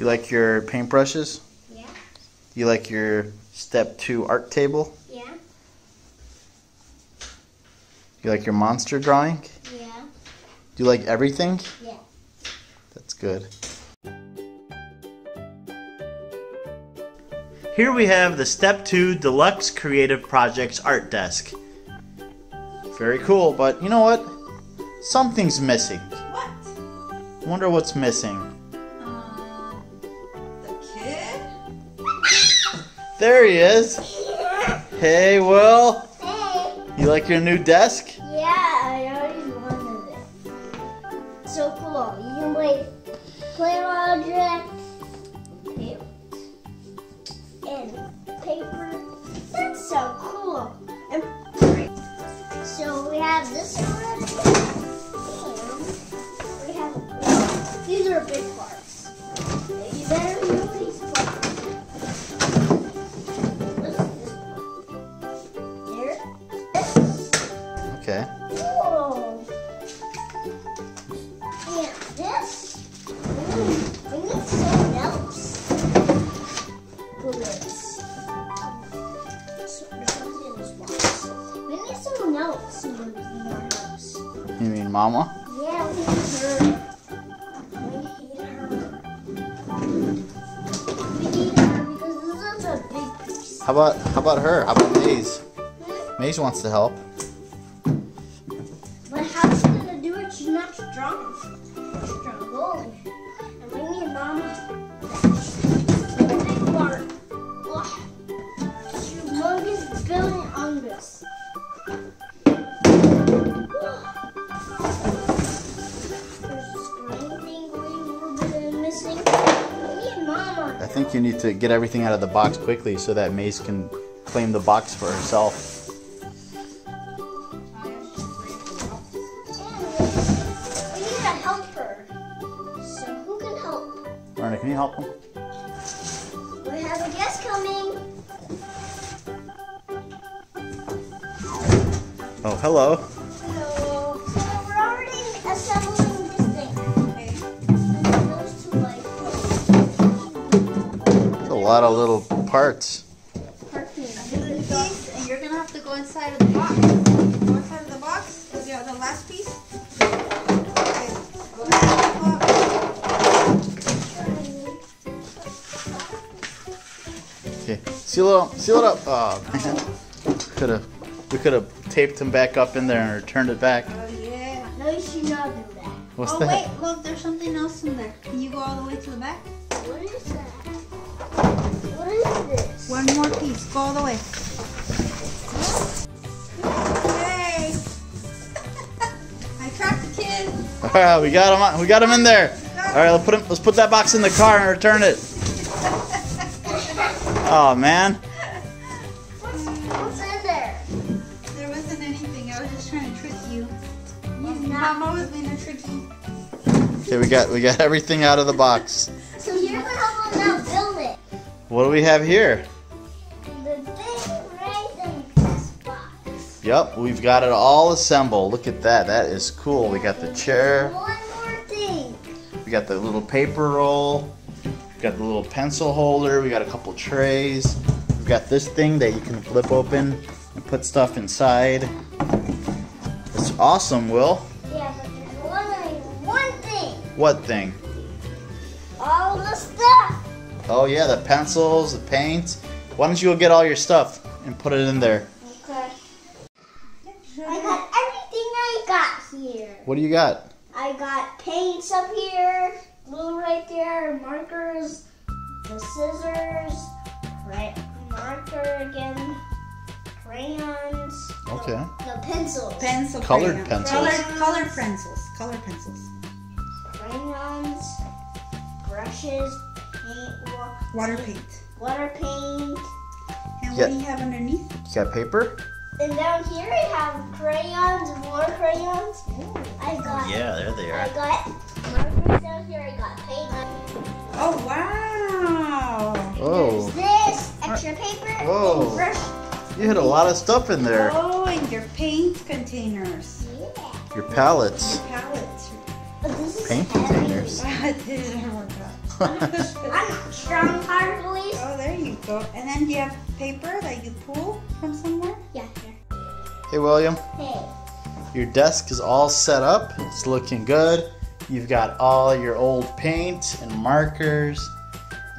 You like your paintbrushes? Yeah. You like your step two art table? Yeah. You like your monster drawing? Yeah. Do you like everything? Yeah. That's good. Here we have the Step 2 Deluxe Creative Projects Art Desk. Very cool, but you know what? Something's missing. What? I wonder what's missing. There he is. Hey, Will. Hey. You like your new desk? Yeah, I always wanted it. So cool. You can play play objects, and paper. That's so cool. And so we have this one, and we have these are big parts. You better So, what's in this box? We need something else in our house. You mean Mama? Yeah, we need her. We need her. We need her because this is a big piece. How about how about her? How about Maze? Hmm? Maze wants to help. Think you need to get everything out of the box quickly so that Maze can claim the box for herself. We need to help her. So who can help? Marna, can you help him? We have a guest coming. Oh, hello. Lot of little parts. cartoons. Do and you're gonna have to go inside of the box. Go inside of the box. Is the, the last piece? Okay. Go inside the box. Okay, seal it up. Seal it up. Oh man, could have we could have taped him back up in there and returned it back. Oh yeah. No, you should not do that. What's oh that? wait, look, there's something else in there. Can you go all the way to the back? What is that? What is this? One more piece. Go all the way. Yay! I trapped the kid. All right, we got him. on- We got him in there. All right, let's put him. Let's put that box in the car and return it. Oh man. What's, what's in there? There wasn't anything. I was just trying to trick you. He's not. Mama was being a tricky. Okay, we got we got everything out of the box. What do we have here? The thing right box. Yep, we've got it all assembled. Look at that. That is cool. We got the chair. One more thing. We got the little paper roll. We got the little pencil holder. We got a couple trays. We've got this thing that you can flip open and put stuff inside. It's awesome, Will. Yeah, but there's one, one thing. What thing? All the stuff. Oh yeah, the pencils, the paints. Why don't you go get all your stuff and put it in there? Okay. I got everything I got here. What do you got? I got paints up here, glue right there, markers, the scissors, right, marker again, crayons. Okay. The pencils. Pencil. Colored crayon. pencils. Colored, colored pencils. Colored pencils. crayons, brushes, paint, wa- Water paint. water paint. And Yeah. what do you have underneath? You got paper? And down here I have crayons, more crayons. I got. Yeah, there they are. I got markers down here. I got paint. Oh wow! Oh, There's this extra paper Whoa. and brush. you had a lot of stuff in there. Oh, and your paint containers. Yeah. Your palettes. Your palettes. But this paint heavy. containers. it didn't work out. I'm not strong power police. Oh, there you go. And then do you have paper that you pull from somewhere? Yeah, here. Hey, William. Hey. Your desk is all set up. It's looking good. You've got all your old paint and markers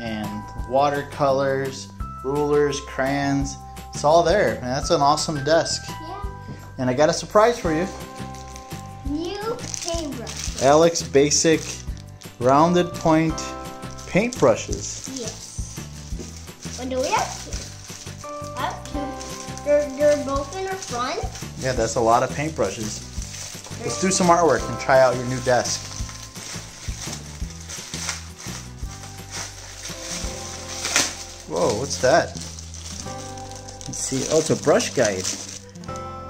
and watercolors, rulers, crayons. It's all there. Man, that's an awesome desk. Yeah. And I got a surprise for you. AlexBasic rounded point paintbrushes. Yes. What do we have two? I have two. They're, they're both in the front. Yeah, that's a lot of paintbrushes. Let's do some artwork and try out your new desk. Whoa, what's that? Let's see. Oh, it's a brush guide.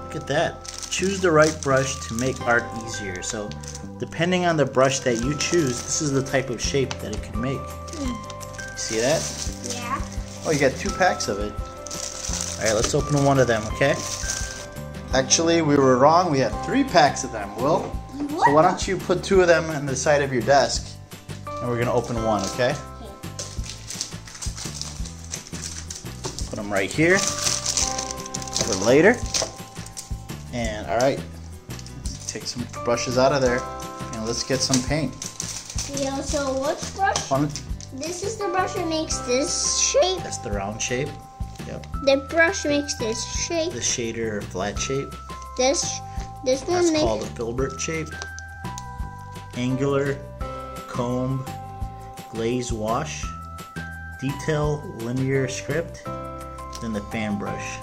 Look at that. Choose the right brush to make art easier. So, depending on the brush that you choose, this is the type of shape that it can make. Hmm. See that? Yeah. Oh, you got two packs of it. All right, let's open one of them, okay? Actually, we were wrong. We had three packs of them, Will. So why don't you put two of them on the side of your desk, and we're gonna open one, okay? Put them right here for later. And all right, let's take some brushes out of there, and let's get some paint. Yeah, so what brush? One, This is the brush that makes this shape. that's the round shape. Yep. The brush makes this shape. The shader or flat shape. This this one That's makes called a filbert shape. Angular, comb, glaze wash, detail linear script, then the fan brush.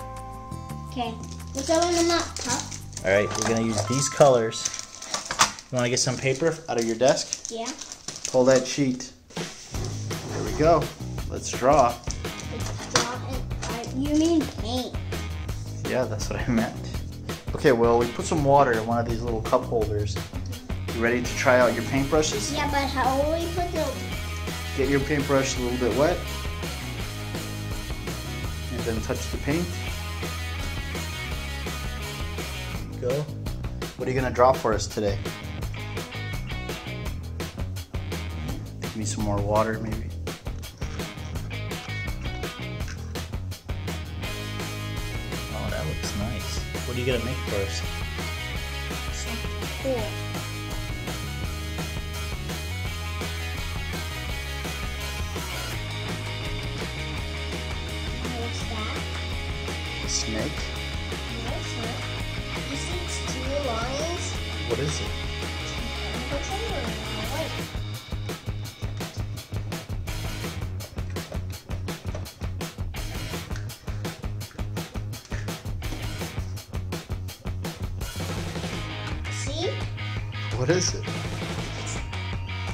Okay. Let's open them up, Pup. All right, we're gonna use these colors. You wanna get some paper out of your desk? Yeah. Pull that sheet. There we go. Let's draw. Let's draw. Uh, you mean paint? Yeah, that's what I meant. Okay, well, we put some water in one of these little cup holders. You ready to try out your paintbrushes? Yeah, but how will we put the Get your paintbrush a little bit wet. And then touch the paint. Go. What are you gonna draw for us today? Give me some more water, maybe. Oh, that looks nice. What are you gonna make for us? something cool? A snake? What is it? See? What is it?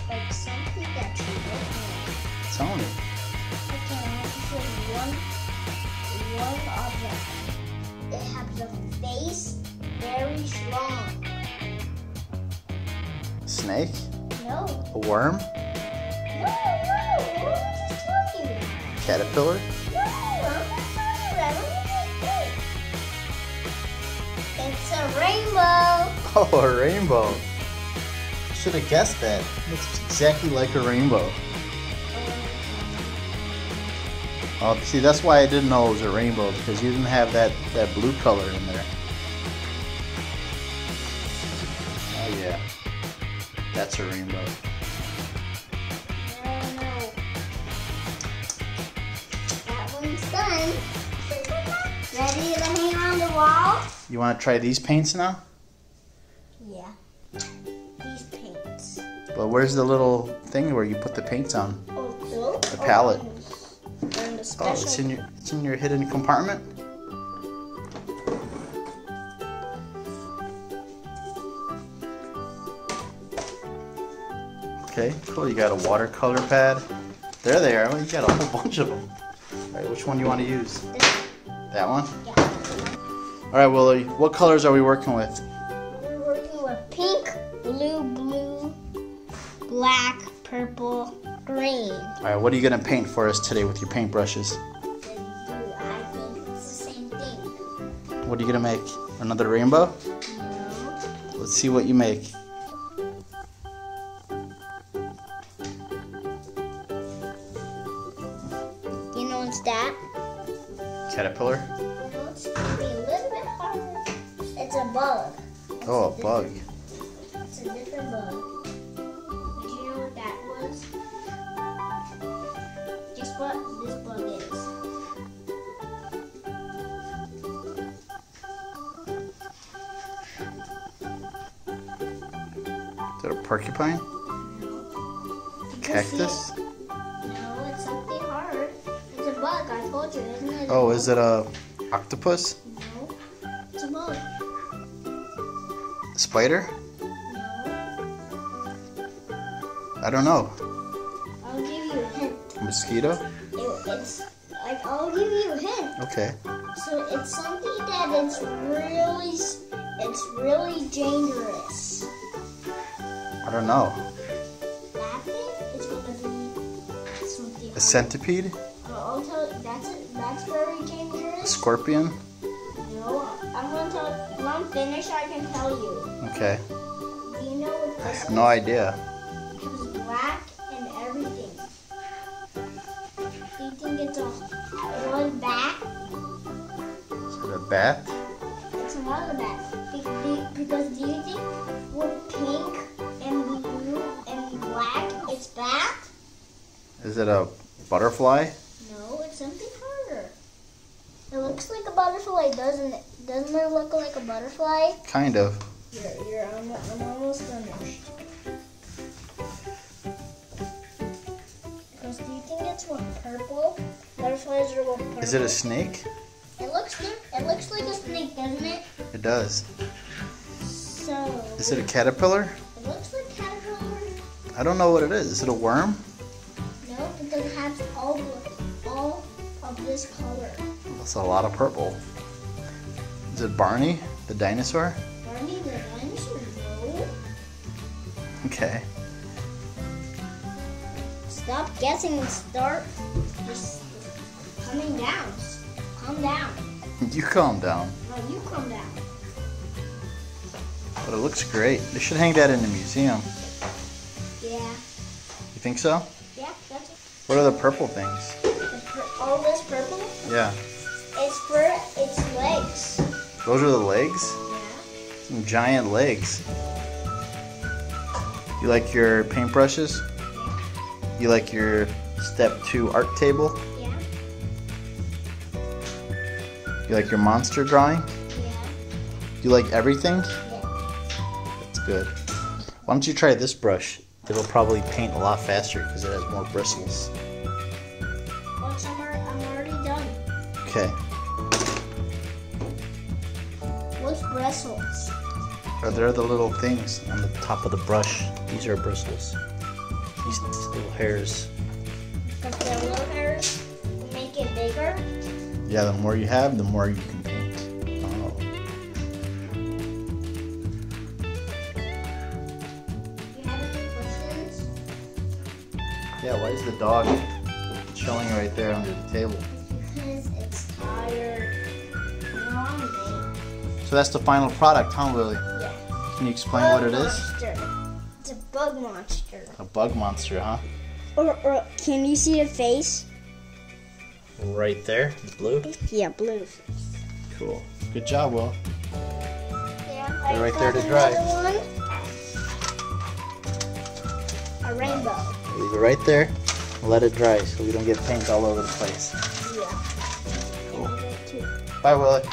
Like something that you don't know. Okay, this is one, one object. It has a face very strong. Snake? No, A worm? no, no. What was I just talking about? Caterpillar? No, I'm not talking about. What was It's a rainbow. Oh, a rainbow. Should have guessed that. Looks exactly like a rainbow. Oh, see, that's why I didn't know it was a rainbow because you didn't have that, that blue color in there. That's a rainbow. No. That one's done. Ready to hang on the wall? You want to try these paints now? Yeah. These paints. Well, where's the little thing where you put the paints on? Oh, cool. The palette. Oh, the Oh, it's in your it's in your hidden compartment. Okay, cool. You got a watercolor pad. There they are. You got a whole bunch of them. All right, which one do you want to use? That one. yeah. All right, Willie. What colors are we working with? We're working with pink, blue, blue, black, purple, green. All right, what are you gonna paint for us today with your paintbrushes? I think it's the same thing. What are you gonna make? Another rainbow? No. Let's see what you make. What's that? Caterpillar? It's gonna be a little bit harder. It's a bug. Oh, a bug. It's a different bug. Do you know what that was? Guess what this bug is? Is that a porcupine? See Cactus? Told you, isn't it? Oh, is it a octopus? No, it's a bug. Spider? No, I don't know. I'll give you a hint. Mosquito? It, it's like I'll give you a hint. Okay. So it's something that it's really, it's really dangerous. I don't know. That thing is gonna be something. A centipede? That's it. That's very dangerous. scorpion? No, I'm gonna tell. When I'm finished, I can tell you. Okay. Do you know what I this have no idea. It was black and everything. Do you think it's a one bat? Is it a bat? It's not a bat. Be- be- Because do you think with pink and blue and black, it's bat? Is it a butterfly? No, it's something harder. It looks like a butterfly, doesn't it? Doesn't it look like a butterfly? Kind of. You're, you're I'm, I'm almost finished. Because do you think it's with purple? Butterflies are with purple. Is it a snake? It looks good. It looks like a snake, doesn't it? It does. So. Is it a caterpillar? It looks like caterpillar. I don't know what it is. Is it a worm? No, because it has all all of this color. That's a lot of purple. Is it Barney, the dinosaur? Barney the dinosaur. No. Okay. Stop guessing and start just coming down. Calm down. You calm down. No, you calm down. But it looks great. They should hang that in the museum. Yeah. You think so? Yeah, that's What are the purple things? the pur- all this purple. Yeah. Those are the legs? Yeah. Some giant legs. You like your paintbrushes? You like your step two art table? Yeah. You like your monster drawing? Yeah. You like everything? Yeah. That's good. Why don't you try this brush? It'll probably paint a lot faster because it has more bristles. Watch, I'm already done. Okay. Bristles? Are there the little things on the top of the brush? These are bristles. These little hairs. Because the little hairs make it bigger. Yeah, the more you have, the more you can paint. Oh. You have any? Yeah, why is the dog chilling right there under the table? So that's the final product, huh, Lily? Yeah. Can you explain what it is? Monster. It's a bug monster. A bug monster, huh? Or, or can you see the face? Right there, blue. Yeah, blue. Cool. Good job, Will. Yeah, They're right there to dry. one. A rainbow. Leave it right there. Let it dry so we don't get paint all over the place. Yeah. Cool. And I got two. Bye, Willie.